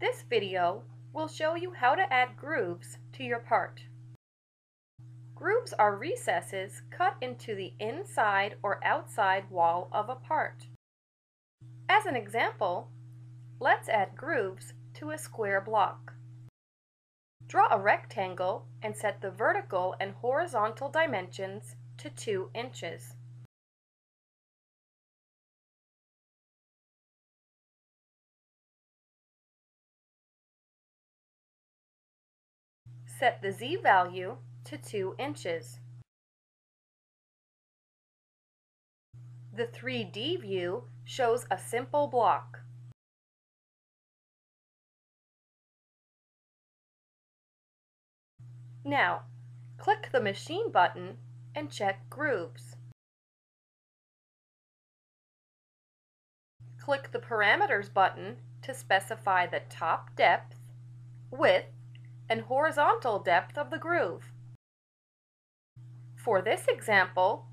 This video will show you how to add grooves to your part. Grooves are recesses cut into the inside or outside wall of a part. As an example, let's add grooves to a square block. Draw a rectangle and set the vertical and horizontal dimensions to 2 inches. Set the z value to 2 inches. The 3D view shows a simple block. Now, click the Machine button and check Grooves. Click the Parameters button to specify the top depth, width, and horizontal depth of the groove. For this example,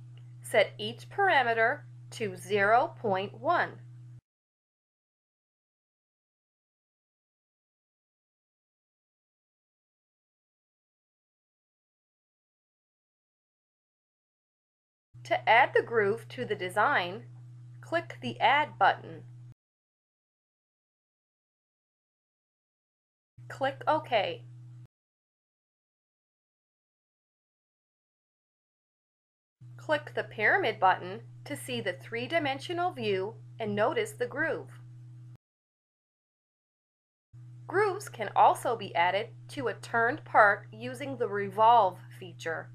set each parameter to 0.1. To add the groove to the design, click the Add button. Click OK. Click the Pyramid button to see the three-dimensional view and notice the groove. Grooves can also be added to a turned part using the Revolve feature.